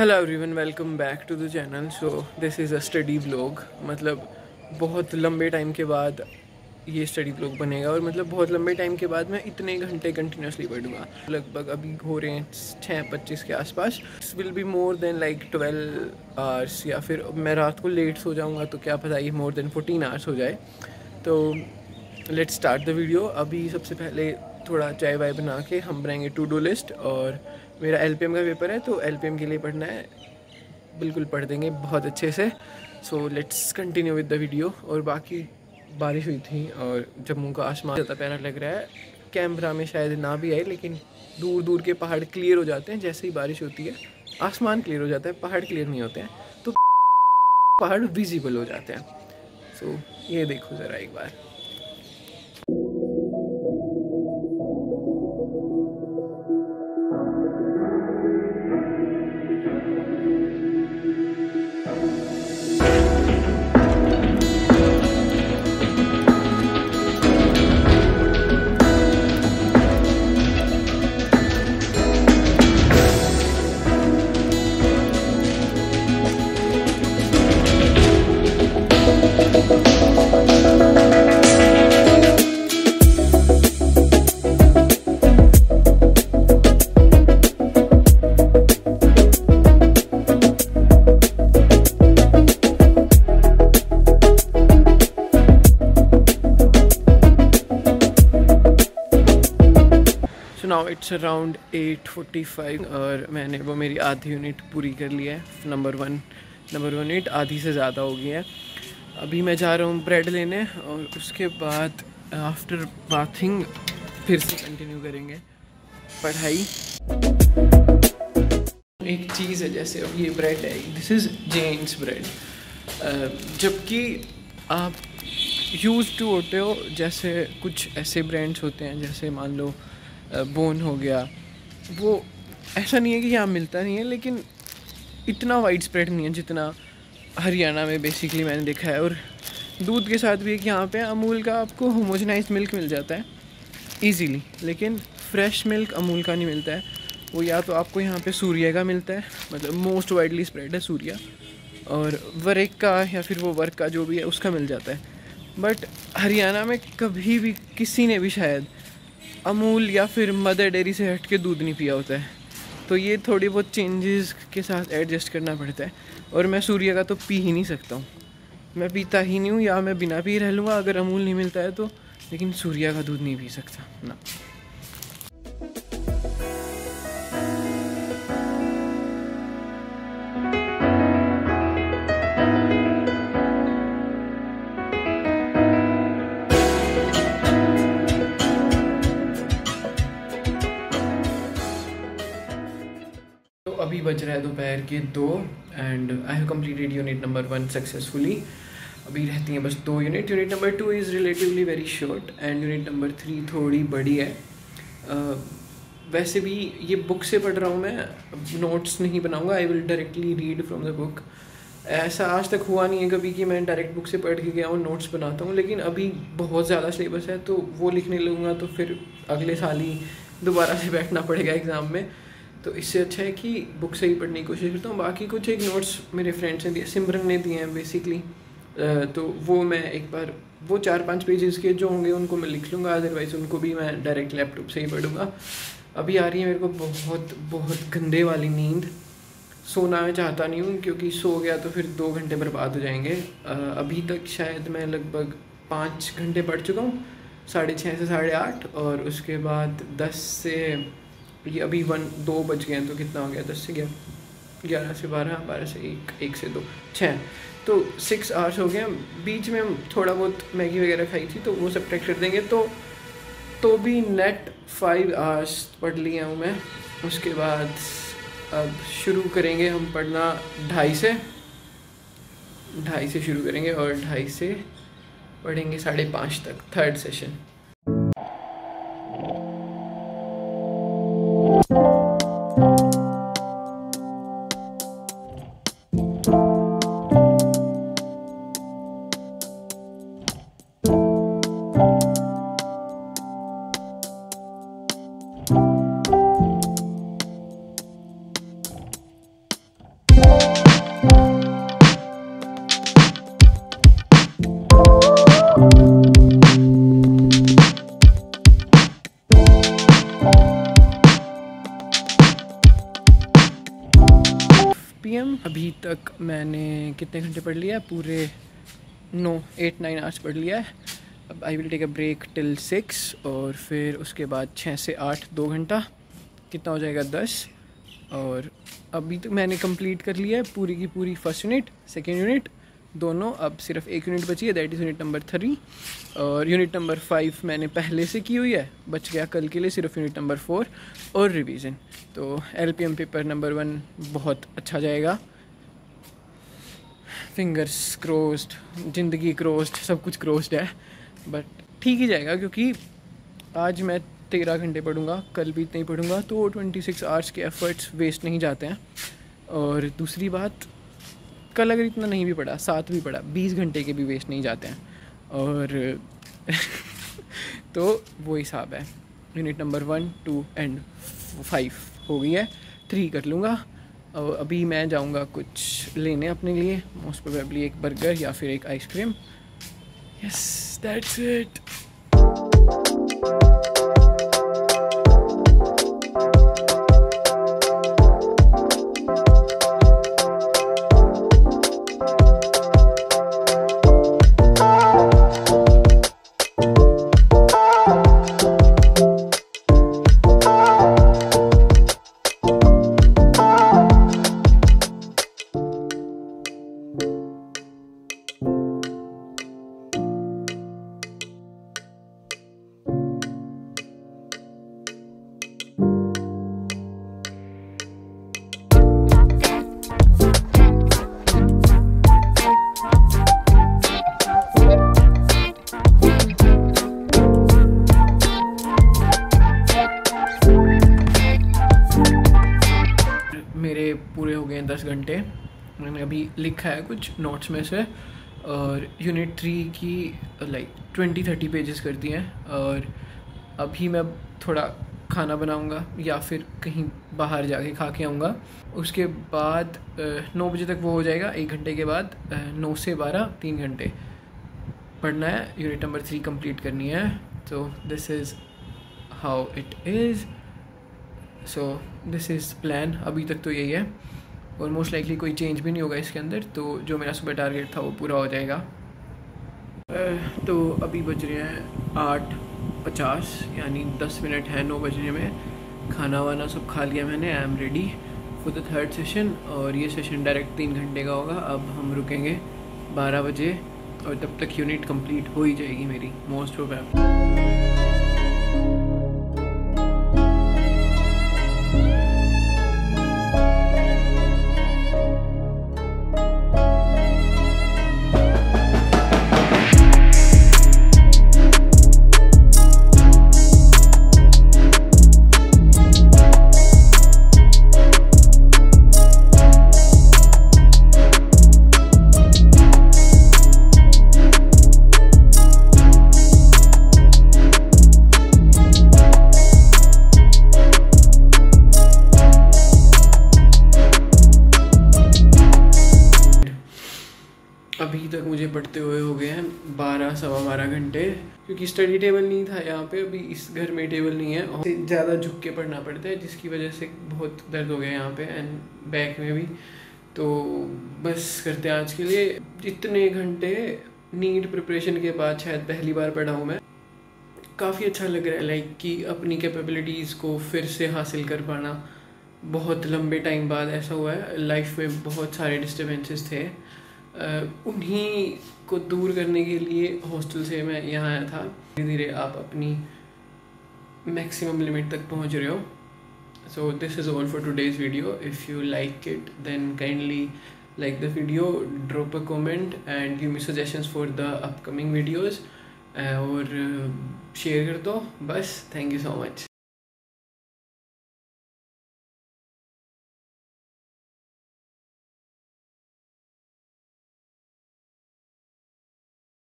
Hello everyone welcome back to the channel so this is a study blog मतलब बहुत लंबे time के बाद ये स्टडी ब्लॉग बनेगा और मतलब बहुत लंबे टाइम के बाद मैं इतने घंटे कंटिन्यूसली पढ़ूँगा लगभग अभी हो रहे हैं छः पच्चीस के आसपास। Will be more than like twelve hours या फिर मैं रात को लेट सो जाऊँगा तो क्या पता ये मोर देन फोर्टीन आवर्स हो जाए। तो लेट्स स्टार्ट द वीडियो अभी सबसे पहले थोड़ा चाय वाय बना के हम बनाएँगे टू डू लिस्ट और मेरा एलपीएम का पेपर है तो एलपीएम के लिए पढ़ना है। बिल्कुल पढ़ देंगे बहुत अच्छे से। So let's continue with the video और बाकी बारिश हुई थी और जम्मू का आसमान ज़्यादा प्यारा लग रहा है। कैमरा में शायद ना भी आए लेकिन दूर दूर के पहाड़ क्लियर हो जाते हैं। जैसे ही बारिश होती है आसमान क्लियर हो जाता है पहाड़ क्लियर नहीं होते हैं। तो पहाड़ विजिबल हो जाते हैं। सो so, ये देखो ज़रा एक बार। Thank you. Now it's around eight forty five और मैंने वो मेरी आधी यूनिट पूरी कर ली है number one number one unit आधी से ज़्यादा हो गई है। अभी मैं जा रहा हूँ ब्रेड लेने और उसके बाद आफ्टर बाथिंग फिर से कंटिन्यू करेंगे पढ़ाई। एक चीज़ है जैसे अब ये ब्रेड है दिस इज़ जेन्स ब्रेड जबकि आप यूज़ टू होते हो, जैसे कुछ ऐसे ब्रांड्स होते हैं, जैसे मान लो बोन हो गया। वो ऐसा नहीं है कि यहाँ मिलता नहीं है, लेकिन इतना वाइड स्प्रेड नहीं है जितना हरियाणा में बेसिकली मैंने देखा है। और दूध के साथ भी एक यहाँ पे अमूल का आपको होमोजनाइज मिल्क मिल जाता है इजीली लेकिन फ्रेश मिल्क अमूल का नहीं मिलता है। वो या तो आपको यहाँ पे सूर्य का मिलता है मतलब मोस्ट वाइडली स्प्रेड है सूर्या, और वर्क का या फिर वो वर्क का जो भी है, उसका मिल जाता है। बट हरियाणा में कभी भी किसी ने भी शायद अमूल या फिर मदर डेयरी से हट के दूध नहीं पिया होता है। तो ये थोड़ी बहुत चेंजेस के साथ एडजस्ट करना पड़ता है। और मैं सूर्य का तो पी ही नहीं सकता हूँ। मैं पीता ही नहीं हूँ या मैं बिना पी रह लूँगा, अगर अमूल नहीं मिलता है तो। लेकिन सूर्या का दूध नहीं पी सकता, ना। अभी बज रहा है दोपहर के दो and I have completed unit number one successfully अभी रहती हैं बस दो unit unit number two is relatively very short and unit number three थोड़ी बड़ी है. uh, वैसे भी ये बुक से पढ़ रहा हूँ मैं. नोट्स नहीं बनाऊँगा. I will directly read from the book ऐसा आज तक हुआ नहीं है कभी कि मैं डायरेक्ट बुक से पढ़ के गया हूँ नोट्स बनाता हूँ लेकिन अभी बहुत ज़्यादा सिलेबस है तो वो लिखने लगूँगा तो फिर अगले साल ही दोबारा से बैठना पड़ेगा एग्ज़ाम में. तो इससे अच्छा है कि बुक से ही पढ़ने की कोशिश करता हूँ। बाकी कुछ एक नोट्स मेरे फ्रेंड्स ने दिए, सिमरन ने दिए हैं बेसिकली तो वो मैं एक बार, वो चार पाँच पेजेस के जो होंगे उनको मैं लिख लूँगा अदरवाइज़ उनको भी मैं डायरेक्ट लैपटॉप से ही पढ़ूँगा। अभी आ रही है मेरे को बहुत बहुत गंदे वाली नींद। सोना मैं चाहता नहीं हूँ, क्योंकि सो गया तो फिर दो घंटे बर्बाद हो जाएँगे। अभी तक शायद मैं लगभग पाँच घंटे पढ़ चुका हूँ, साढ़े छः से साढ़े आठ, और उसके बाद दस से ये अभी वन, दो बज गए हैं तो कितना हो गया? दस से ग्यारह। ग्यारह से बारह बारह से एक एक से दो छः तो सिक्स आवर्स हो गए। बीच में थोड़ा बहुत मैगी वगैरह खाई थी तो वो सब ट्रैक कर देंगे। तो तो भी नेट फाइव आवर्स पढ़ लिया हूँ मैं। उसके बाद अब शुरू करेंगे हम पढ़ना ढाई से। ढाई से शुरू करेंगे और ढाई से पढ़ेंगे साढ़े पाँच तक थर्ड सेशन पीएम अभी तक मैंने कितने घंटे पढ़ लिया पूरे नो, एट, नाइन आवर्स पढ़ लिया है। अब I will take a break till six और फिर उसके बाद छः से आठ, दो घंटा। कितना हो जाएगा? दस। और अभी तो मैंने कंप्लीट कर लिया है पूरी की पूरी फ़र्स्ट यूनिट सेकेंड यूनिट दोनों। अब सिर्फ़ एक यूनिट बची है that is unit number three और यूनिट नंबर फाइव मैंने पहले से की हुई है, बच गया कल के लिए सिर्फ़ यूनिट नंबर फोर और रिवीजन तो एलपीएम पेपर नंबर वन बहुत अच्छा जाएगा। फिंगर्स क्रोस्ड ज़िंदगी क्रोस्ड सब कुछ क्रोस्ड है। बट ठीक ही जाएगा, क्योंकि आज मैं तेरह घंटे पढ़ूँगा, कल भी इतना ही पढ़ूँगा तो ट्वेंटी सिक्स आवर्स के एफर्ट्स वेस्ट नहीं जाते हैं। और दूसरी बात कल अगर इतना नहीं भी पढ़ा सात भी पढ़ा बीस घंटे के भी वेस्ट नहीं जाते हैं। और तो वो हिसाब है। Unit number one two and five हो गई है। थ्री कर लूँगा। और अभी मैं जाऊँगा कुछ लेने अपने लिए। मोस्ट प्रोबेबली एक बर्गर या फिर एक आइसक्रीम यस दैट्स इट दस घंटे। मैंने अभी लिखा है कुछ नोट्स में से। और यूनिट थ्री की लाइक ट्वेंटी थर्टी पेजेस कर दिए हैं। और अभी मैं थोड़ा खाना बनाऊँगा या फिर कहीं बाहर जाके खा के आऊँगा। उसके बाद नौ बजे तक वो हो जाएगा, एक घंटे के बाद नौ से बारह, तीन घंटे। पढ़ना है यूनिट नंबर थ्री कंप्लीट करनी है। तो this is how it is so this is plan अभी तक तो यही है। और मोस्ट लाइकली कोई चेंज भी नहीं होगा इसके अंदर तो जो मेरा सुबह टारगेट था वो पूरा हो जाएगा। तो अभी बज रहे हैं आठ पचास, यानी दस मिनट है, नौ बजने में खाना वाना सब खा लिया मैंने I am ready for the third session और ये सेशन डायरेक्ट तीन घंटे का होगा। अब हम रुकेंगे बारह बजे, और तब तक यूनिट कंप्लीट हो ही जाएगी मेरी मोस्ट ऑफ़ पढ़ते हुए हो गए हैं, बारह, सवा बारह घंटे। क्योंकि स्टडी टेबल नहीं था यहाँ पे, अभी इस घर में टेबल नहीं है। और ज़्यादा झुक के पढ़ना पड़ता है, जिसकी वजह से बहुत दर्द हो गया यहाँ पे एंड बैक में भी। तो बस करते हैं आज के लिए। इतने घंटे नीट प्रिपरेशन के बाद शायद पहली बार पढ़ा हूँ मैं। काफ़ी अच्छा लग रहा है लाइक कि अपनी कैपेबिलिटीज़ को फिर से हासिल कर पाना। बहुत लंबे टाइम बाद ऐसा हुआ है लाइफ में बहुत सारे डिस्टर्बेंसेस थे। उन्हीं को दूर करने के लिए हॉस्टल से मैं यहाँ आया था। धीरे धीरे आप अपनी मैक्सिमम लिमिट तक पहुँच रहे हो। So this is all for today's video if you like it then kindly like the video, drop a comment and give me suggestions for the upcoming videos. और शेयर कर दो बस थैंक यू सो मच